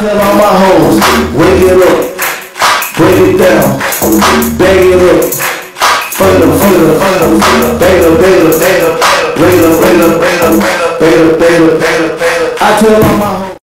tell all my hoes, wake it up, break it down, bang it up, fuck it up, fuck it up, bang up, bag up, bang up, bag up, bang up, up, bang up, up, bang up, up, bang up. I tell all my